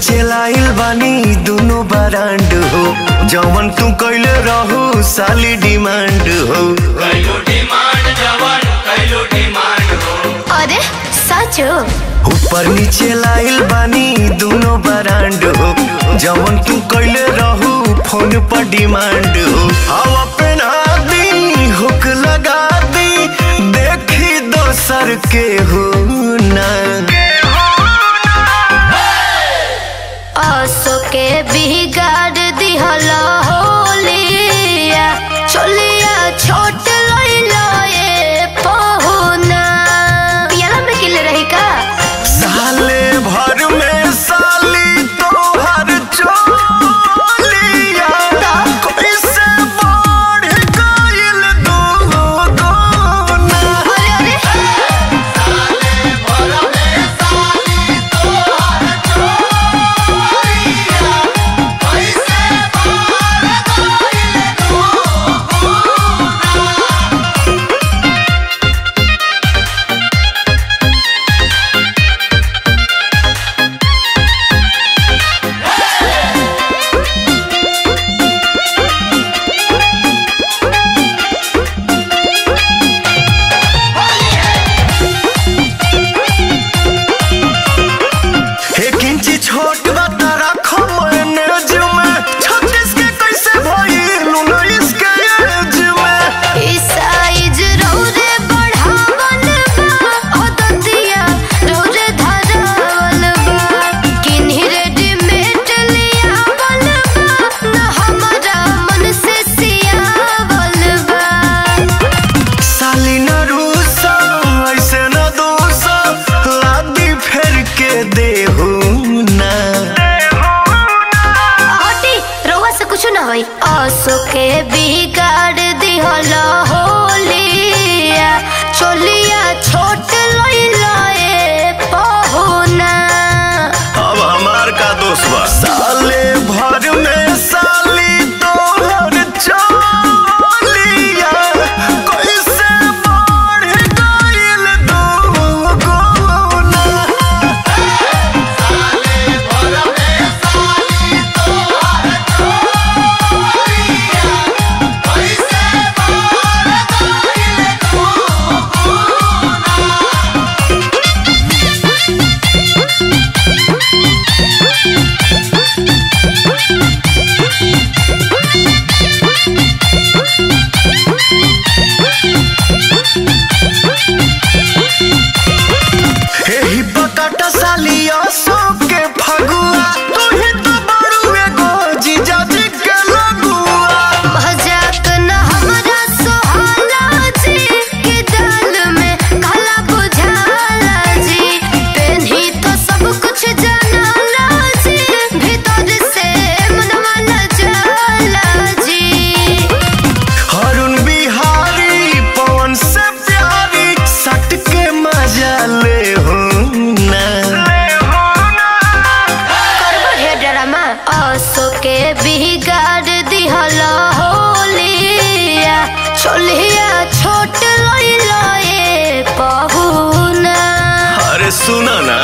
चलाइल बानी दोनों बरांड हो। जवन तू कैले रहू साली डिमांड हो। अरे सच ऊपर नीचे लाइल बानी दोनों बरांड हो। जवन तू कैले रहो फ़ोन पर डिमांड हो मौसो के बिगाड़ दी होली चल बरसों के बिगाड़ दिहल होलिया। चोलिया छोट लई लए पहुना। अरे सुना ना।